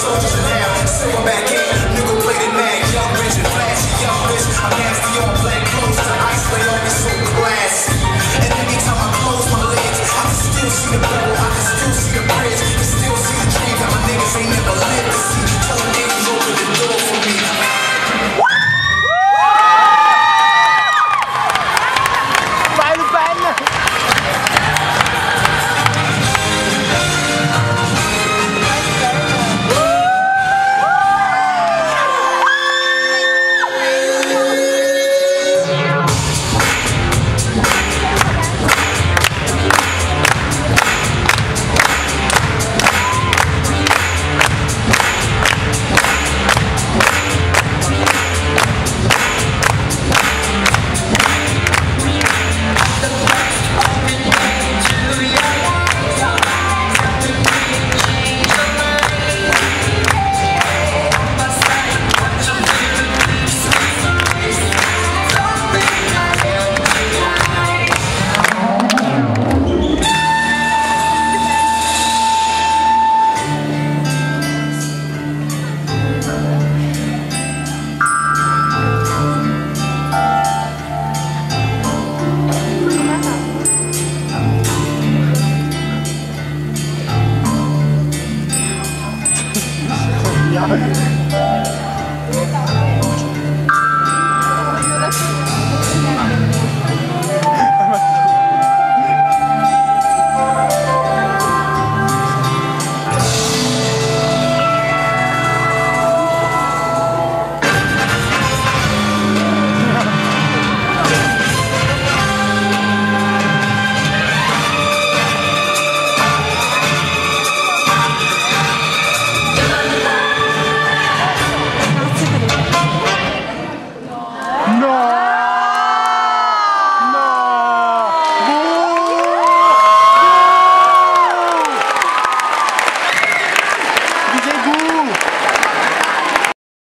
So I'm back in, nigga play the mag, young rich and flashy, young bitch. I'm nasty on black clothes, the ice lay on me so classy. And anytime I close my legs, I can still see the bubble, I can still see the bridge,